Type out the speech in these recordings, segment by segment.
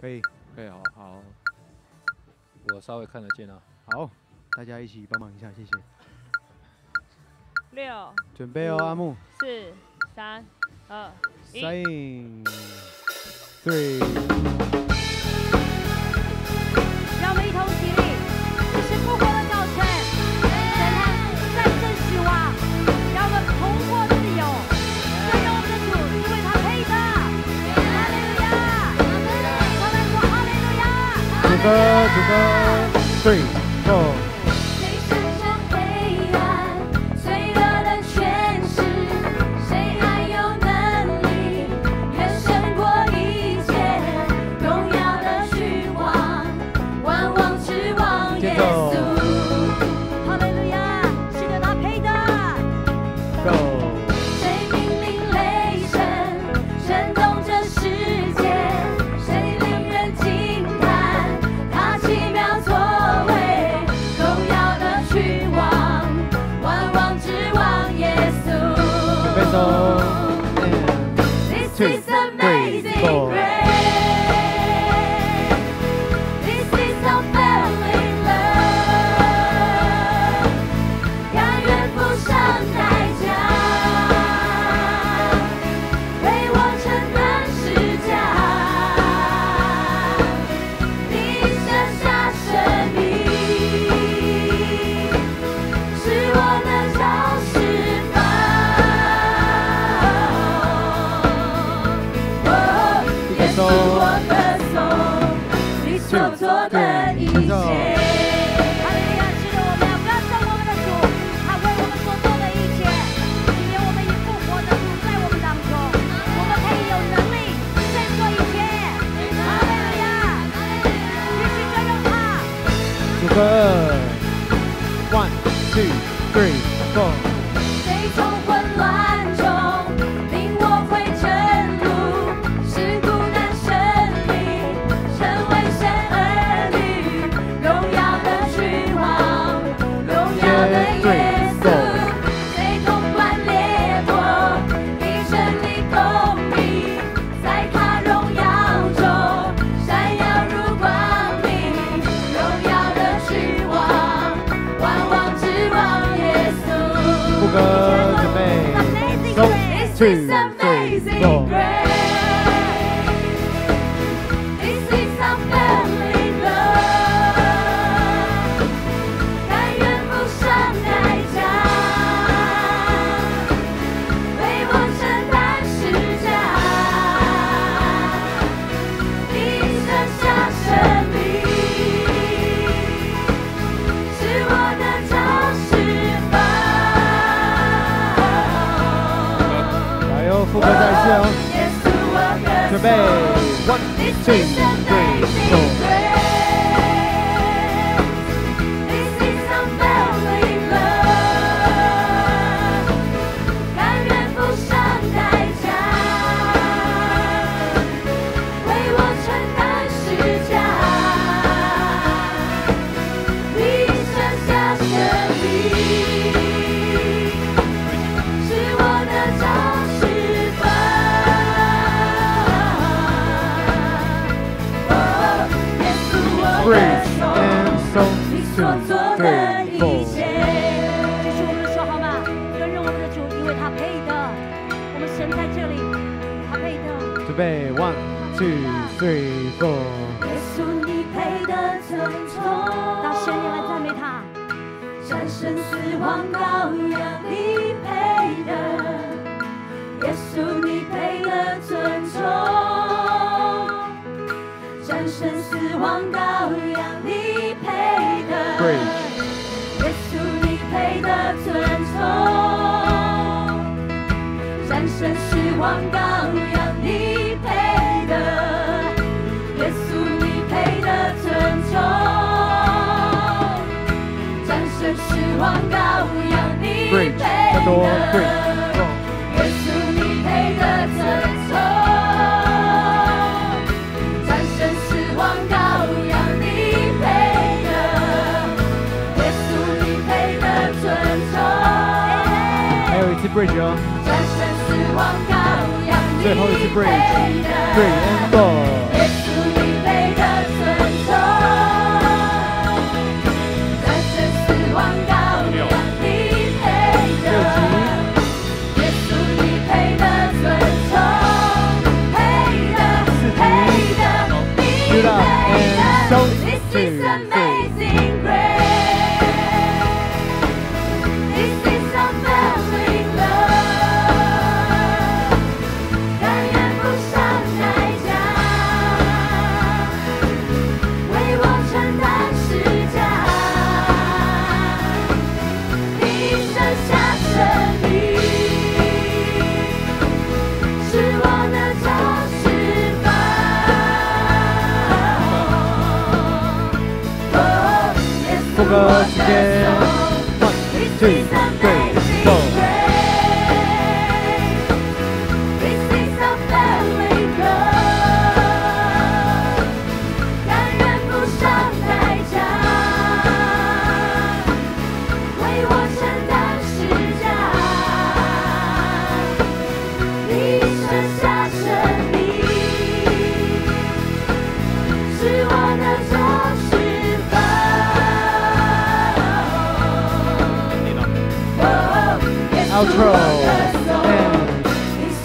可以，可以，好好。我稍微看得见啊。好，大家一起帮忙一下，谢谢。六，准备哦，阿木。四、三、二、一。三、对。go. Three, four. His amazing grace. forever. amazing grace. yourself. One, two, three, four. 对手你所做的一切这是我们的手好吗跟着我们的主因为他配的我们神在这里他配的准备 one two three four 耶稣你配得尊赞美他。战胜死亡羔羊你配得。耶稣你配得尊崇。战胜死亡耶稣你配得尊崇战胜你配耶稣你配尊战胜你配最后是 bridge。对，没错。六。六七。知道，收，对。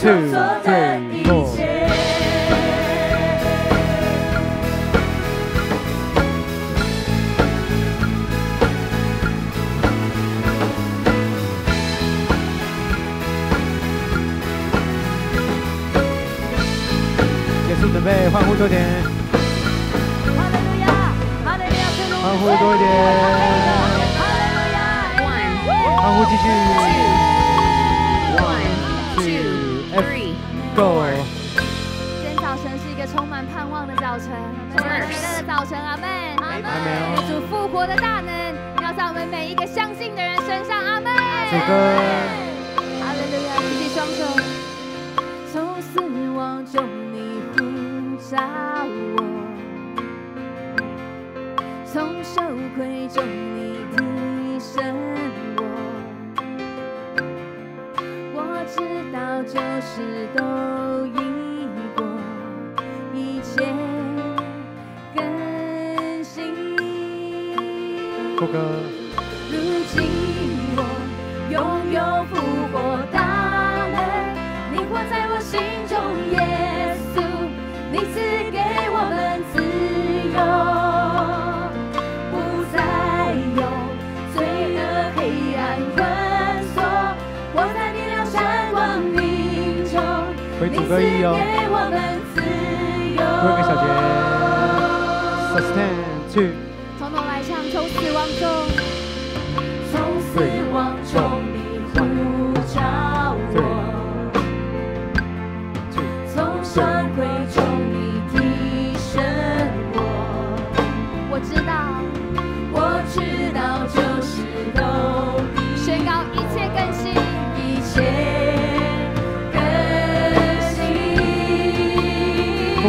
Two three four。结束准备，欢呼多点，哈利路亚，哈利路亚，是欢呼多一点，哈利路亚，欢呼继续 three,，Go！今天早晨是一个充满盼望的早晨，充满快乐的早晨，阿门，阿阿门。主复活的大能要在我们每一个相信的人身上，阿门。主歌，哈利路亚，举起双手。从死亡中你呼召事都已过，一切更新。副歌，如今我拥有复活大能，你活在我心歌一哦给我们自由。最后一个小节，sustain two 从头来唱，从死亡中。从死亡中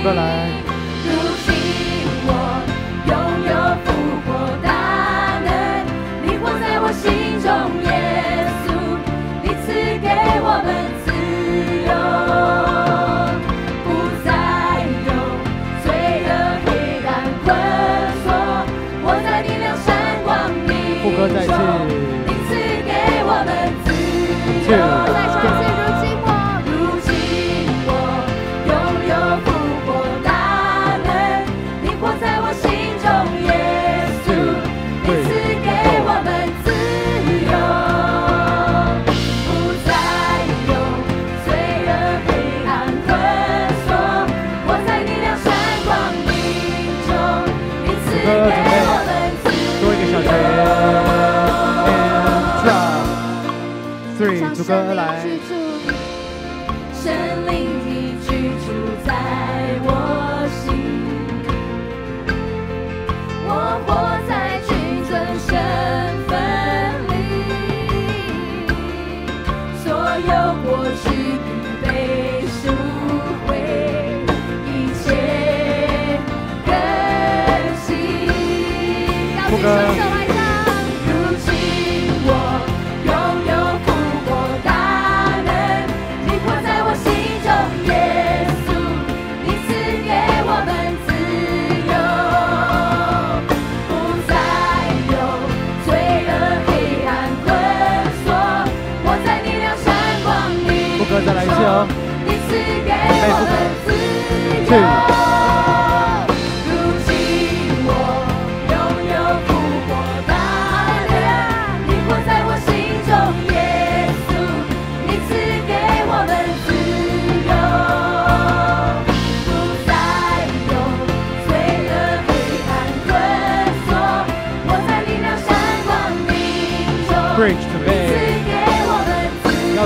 再来所你赐给我们自由。如今我拥有复活大能，你活在我心中，耶稣，你赐给我们自由，不再有罪恶黑暗困锁，活在你亮闪光明中。bridge 准赐备，给我们自要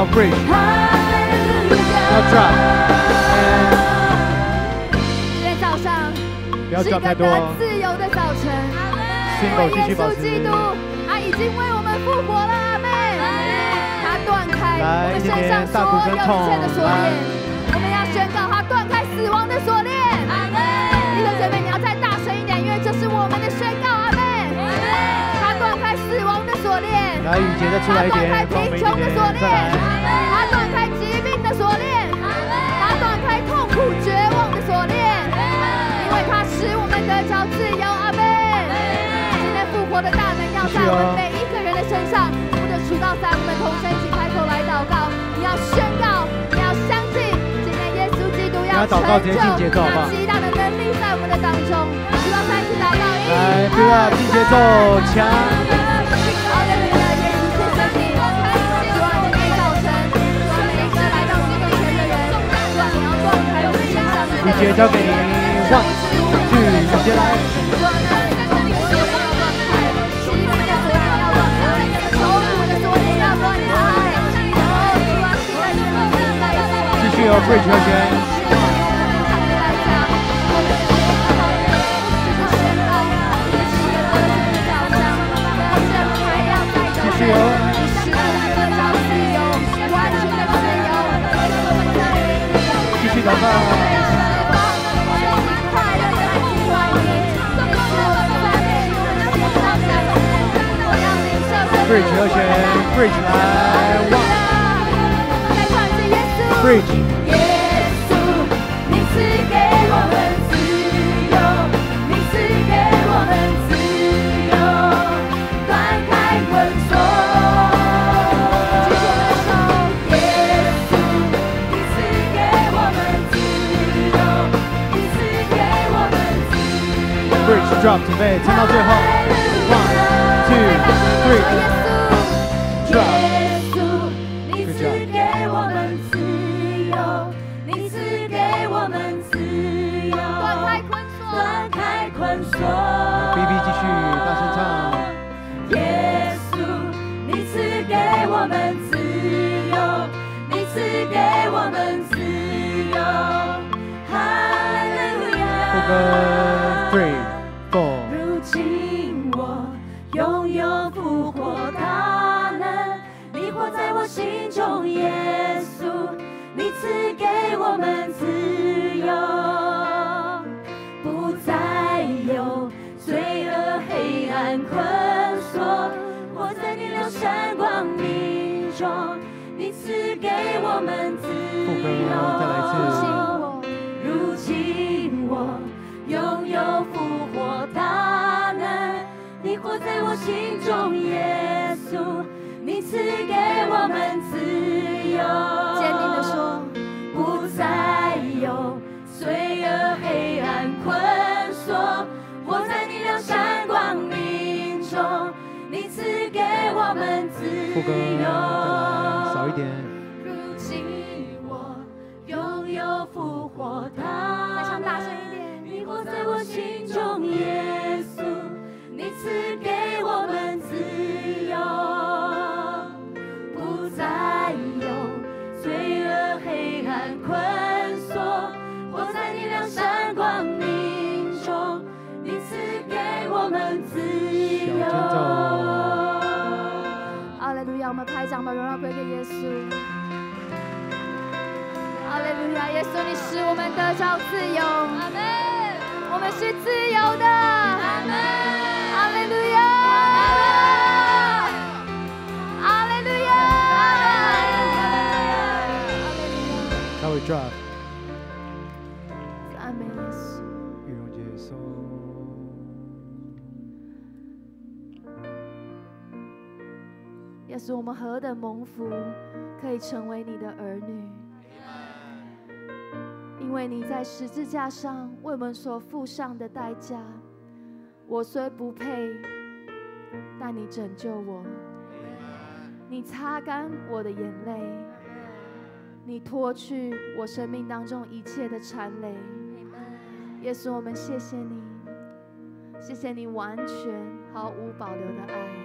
到 bridge，要 drop，今天早上不要是一 drop 个太多。得自由的早晨，因为耶。稣基督他已经为我们复活了，阿妹。他断开我们身上所有一切的锁链，我们要宣告他断开死亡的锁链。弟兄姐妹，你要再大声一点，因为这是我们的宣告，来，雨杰再出来一点，他断开贫穷的锁链，他断开疾病的锁链，他断开痛苦绝望的锁链，因为他使我们得着自由。阿门。今天复活的大能要在我们每一个人的身上。我们的数到三，我们同声一起开口来祷告。你要宣告，你要相信，今天耶稣基督要成就那极大的能力在我们的当中。数到三，一起祷告。来，不要进节奏，强。啊，现在就让我们来继续有 bridge 和弦。继续有，bridge 和弦，bridge 来，one bridge。耶稣，你赐给我们自由，你赐给我们自由，断开捆锁。耶稣，你赐给我们自由，你赐给我们自由。bridge drop 准备撑到最后，one two three 路亚。副歌 three four。如今我拥有复活大能，你活在我心中，耶稣，你赐给我们自由，不再有罪恶黑暗困锁，活在你亮闪光明中，你赐给我们自由。活在我心中，耶稣，你赐给我们自由。坚定地说，不再有罪恶黑暗困锁，活在你亮闪光明中，你赐给我们自由。点。如今我拥有复活大再唱大声一点你活在我心中，耶我们得着自由。阿门。我们是自由的。阿门。哈利路亚。哈利路亚。稍微 drop。赞美耶稣。玉荣结束。耶稣，我们何等蒙福，可以成为你的儿女。因为你在十字架上为我们所付上的代价，我虽不配，但你拯救我，你擦干我的眼泪，你脱去我生命当中一切的缠累。耶稣，我们谢谢你，谢谢你完全毫无保留的爱。